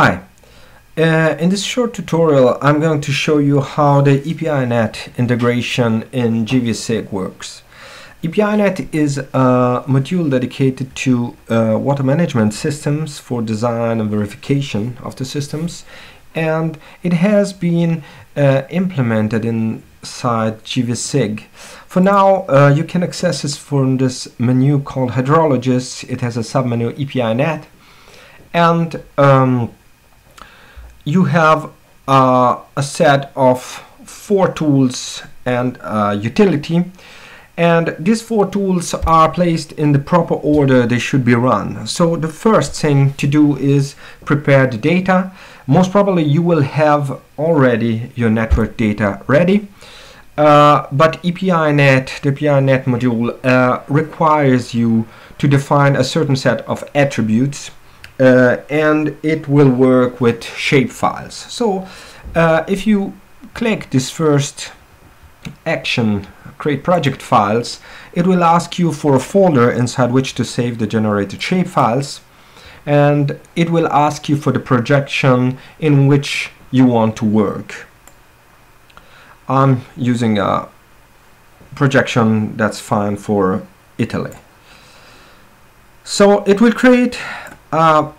Hi, uh, in this short tutorial I'm going to show you how the Epanet integration in gvSIG works. Epanet is a module dedicated to uh, water management systems for design and verification of the systems and it has been uh, implemented inside gvSIG. For now uh, you can access this from this menu called HydroloGIS. It has a submenu Epanet and um, you have uh, a set of four tools and utility and these four tools are placed in the proper order they should be run. So the first thing to do is prepare the data. Most probably you will have already your network data ready. Uh, but Epanet, the Epanet module, uh, requires you to define a certain set of attributes uh, and it will work with shapefiles. So uh, if you click this first action create project files it will ask you for a folder inside which to save the generated shapefiles and it will ask you for the projection in which you want to work. I'm using a projection that's fine for Italy. So it will create uh,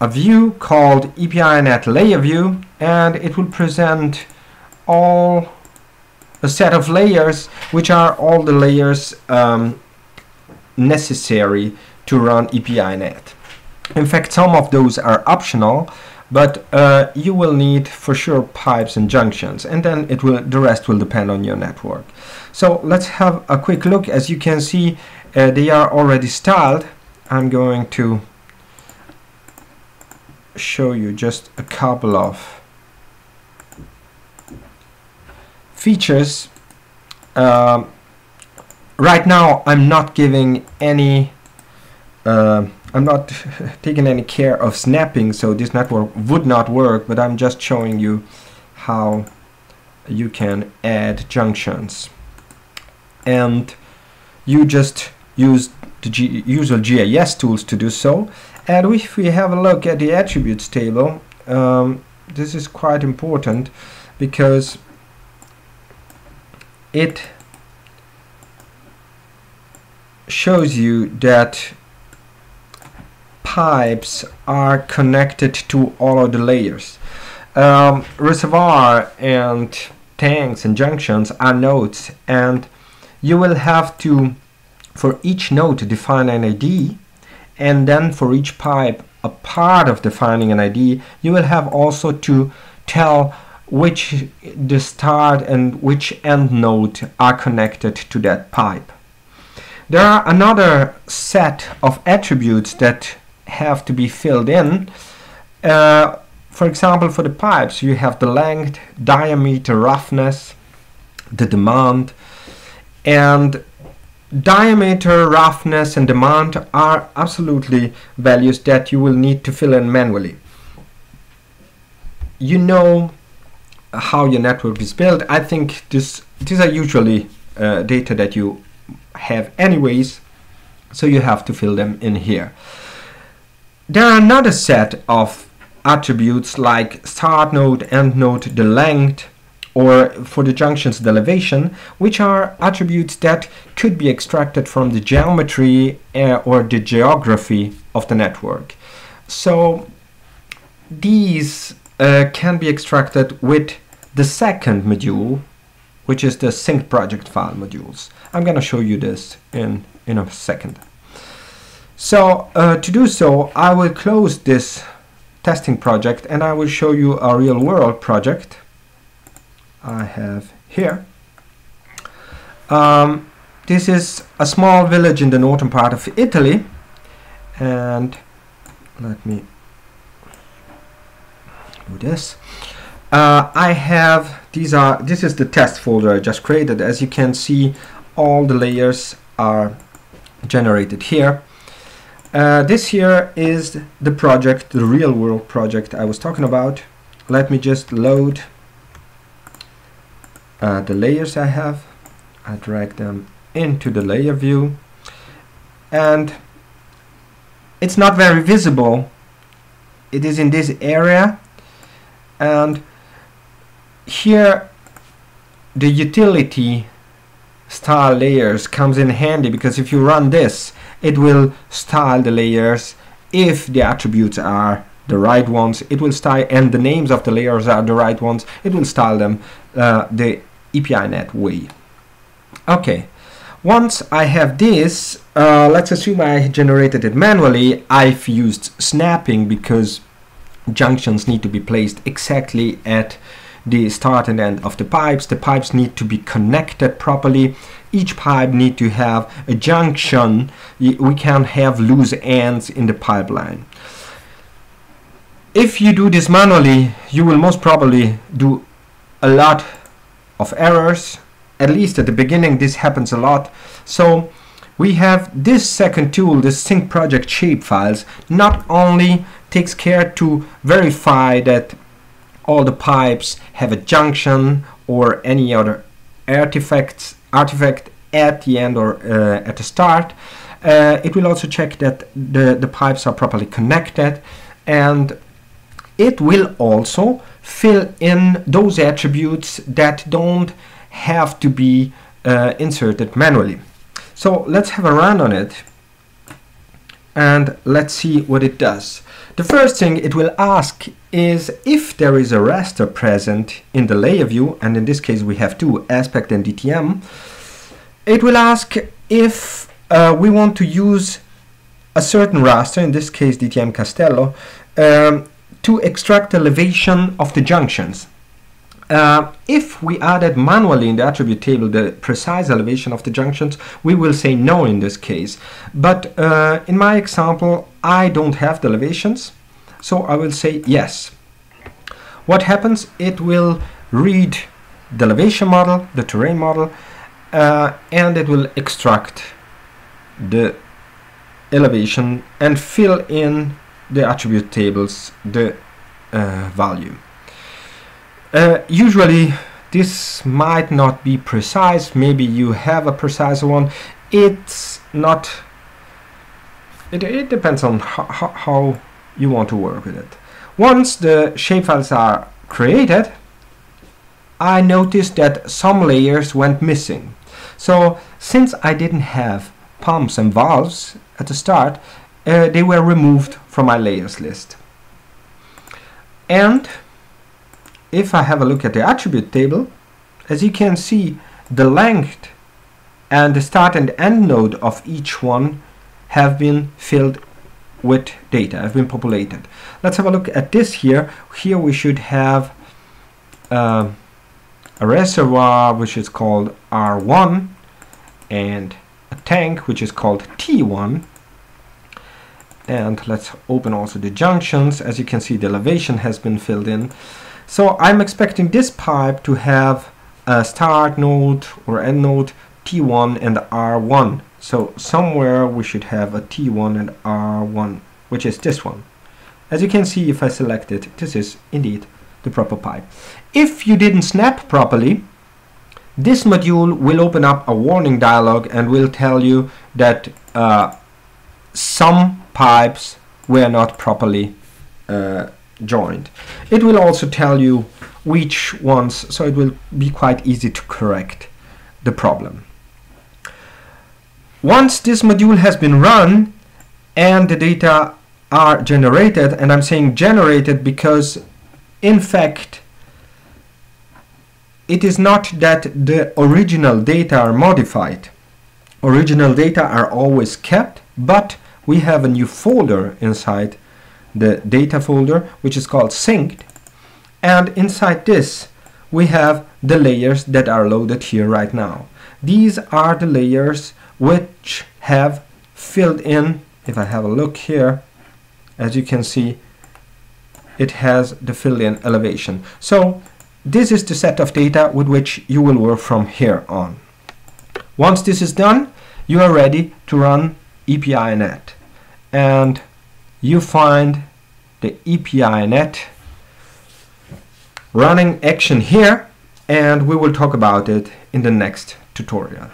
a view called Epanet layer view and it will present all a set of layers which are all the layers um, necessary to run Epanet. In fact some of those are optional but uh, you will need for sure pipes and junctions and then it will the rest will depend on your network. So let's have a quick look as you can see uh, they are already styled I'm going to show you just a couple of features. Uh, right now I'm not giving any uh, I'm not taking any care of snapping so this network would not work but I'm just showing you how you can add junctions. And you just use the G usual GIS tools to do so. And if we have a look at the attributes table, um, this is quite important because it shows you that pipes are connected to all of the layers. Um, reservoir and tanks and junctions are nodes and you will have to for each node to define an ID and then for each pipe a part of defining an ID you will have also to tell which the start and which end node are connected to that pipe. There are another set of attributes that have to be filled in. Uh, for example, for the pipes, you have the length, diameter, roughness, the demand, and diameter, roughness and demand are absolutely values that you will need to fill in manually. You know how your network is built. I think this these are usually uh, data that you have anyways, so you have to fill them in here. There are another set of attributes like start node, end node, the length, or for the junctions elevation, which are attributes that could be extracted from the geometry uh, or the geography of the network. So these uh, can be extracted with the second module, which is the sync project file modules. I'm going to show you this in, in a second. So uh, to do so, I will close this testing project and I will show you a real world project I have here. Um, this is a small village in the northern part of Italy and let me do this. Uh, I have these are this is the test folder I just created as you can see all the layers are generated here uh, this here is the project the real world project I was talking about let me just load uh, the layers I have I drag them into the layer view. And it's not very visible. It is in this area. And here the utility style layers comes in handy because if you run this it will style the layers. If the attributes are the right ones it will style and the names of the layers are the right ones it will style them uh, the Epanet way okay once I have this uh, let's assume I generated it manually I've used snapping because junctions need to be placed exactly at the start and end of the pipes. The pipes need to be connected properly. Each pipe need to have a junction. We can't have loose ends in the pipeline. If you do this manually, you will most probably do a lot of errors. At least at the beginning, this happens a lot. So we have this second tool, the sync project shapefiles, not only takes care to verify that all the pipes have a junction or any other artifacts artifact at the end or uh, at the start. Uh, it will also check that the, the pipes are properly connected and it will also fill in those attributes that don't have to be uh, inserted manually. So let's have a run on it and let's see what it does. The first thing it will ask is if there is a raster present in the layer view, and in this case we have two, aspect and DTM, it will ask if uh, we want to use a certain raster, in this case DTM Castello, um, to extract elevation of the junctions. Uh, if we added manually in the attribute table the precise elevation of the junctions, we will say no in this case. But uh, in my example, I don't have the elevations, so I will say yes. What happens? It will read the elevation model, the terrain model, uh, and it will extract the elevation and fill in the attribute tables the uh, value. Uh, usually this might not be precise, maybe you have a precise one. It's not, it, it depends on how, how you want to work with it. Once the shapefiles are created, I noticed that some layers went missing. So since I didn't have pumps and valves at the start, uh, they were removed from my layers list. And if I have a look at the attribute table, as you can see, the length and the start and end node of each one have been filled with data, have been populated. Let's have a look at this here. Here we should have uh, a reservoir which is called R1 and a tank which is called T1 and let's open also the junctions as you can see the elevation has been filled in so I'm expecting this pipe to have a start node or end node T1 and R1. So somewhere we should have a T1 and R1, which is this one. As you can see, if I select it, this is indeed the proper pipe. If you didn't snap properly, this module will open up a warning dialog and will tell you that uh, some pipes were not properly uh, joined. It will also tell you which ones, so it will be quite easy to correct the problem. Once this module has been run and the data are generated, and I'm saying generated because in fact it is not that the original data are modified. Original data are always kept, but we have a new folder inside the data folder which is called synced and inside this we have the layers that are loaded here right now. These are the layers which have filled in, if I have a look here, as you can see, it has the filled in elevation. So this is the set of data with which you will work from here on. Once this is done, you are ready to run Epanet. And you find the Epanet running action here and we will talk about it in the next tutorial.